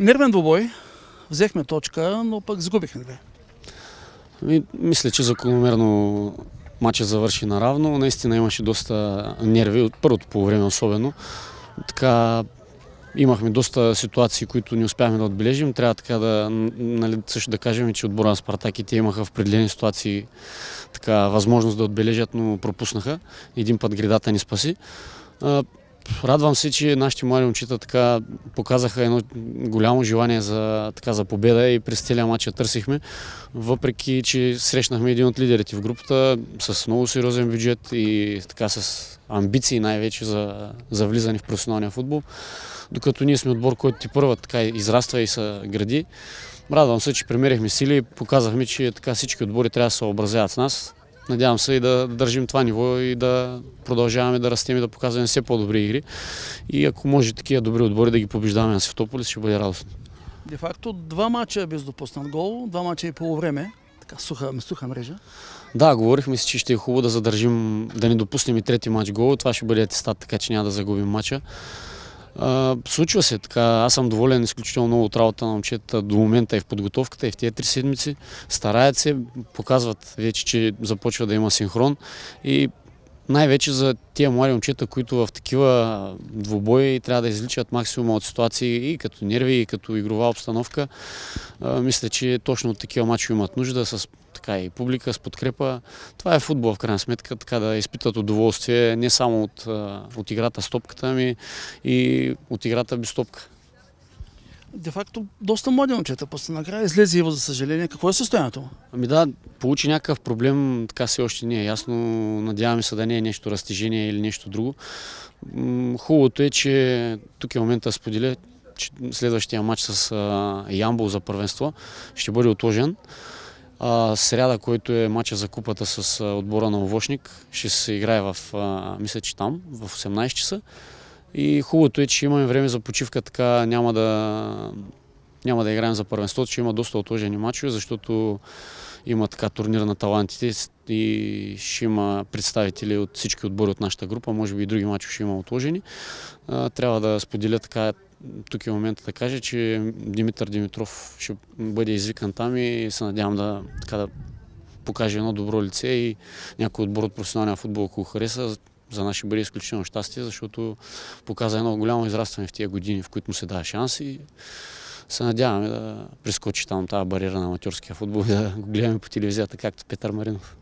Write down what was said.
Нервен двубой. Взехме точка, но пък загубихме две. Ами, мисля, че закономерно матчът завърши наравно. Наистина имаше доста нерви, от първото по време особено. Така имахме доста ситуации, които не успяхме да отбележим. Трябва така да, нали, също да кажем, че отбора на Спартак и те имаха в определени ситуации така, възможност да отбележат, но пропуснаха. Един път гредата ни спаси. Радвам се, че нашите млади момчета така показаха едно голямо желание за, така, за победа и през целия матч я търсихме, въпреки че срещнахме един от лидерите в групата с много сериозен бюджет и така с амбиции най-вече за, за влизане в професионалния футбол, докато ние сме отбор, който ти първа така израства и се гради. Радвам се, че премерихме сили и показахме, че така всички отбори трябва да се образяват с нас. Надявам се и да държим това ниво и да продължаваме да растем и да показваме все по-добри игри. И ако може такива добри отбори да ги побеждаваме на Светополис, ще бъде радостно. Де факто два мача без допуснат гол, два мача и полувреме. Така суха, суха мрежа. Да, говорихме си, че ще е хубаво да задържим, да не допуснем и трети матч гол. Това ще бъде атестат, така че няма да загубим матча. Случва се така. Аз съм доволен изключително много от работа на момчета до момента и в подготовката, и в тези три седмици. Стараят се, показват вече, че започва да има синхрон и най-вече за тия млади момчета, които в такива двубои трябва да изличат максимума от ситуации и като нерви, и като игрова обстановка. мисля, че точно от такива мачове имат нужда с така и публика, с подкрепа. Това е футбол в крайна сметка, така да изпитат удоволствие не само от, от играта с топката, ами и от играта без топка. Де факто, доста млади момчета, после накрая излезе его, за съжаление. Какво е състоянието Ами да, получи някакъв проблем, така все още не е ясно. Надяваме се да не е нещо разтежение или нещо друго. Хубавото е, че тук е момента да споделя, че следващия матч с Ямбол за първенство ще бъде отложен. А, сряда, който е матча за купата с отбора на Овошник, ще се играе в, а, мисля, че там, в 18 часа. И хубавото е, че имаме време за почивка, така няма да, няма да играем за първенството, че има доста отложени матчове, защото има така турнир на талантите и ще има представители от всички отбори от нашата група, може би и други матчове ще има отложени. Трябва да споделя така, тук е момента да кажа, че Димитър Димитров ще бъде извикан там и се надявам да, така, да покаже едно добро лице и някой отбор от професионалния футбол, ако хареса, за нас ще бъде изключително щастие, защото показа едно голямо израстване в тия години, в които му се дава шанс и се надяваме да прескочи там тази бариера на аматьорския футбол и да го гледаме по телевизията, както Петър Маринов.